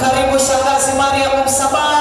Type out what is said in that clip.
Karibu shangazi Mariam Msabaha,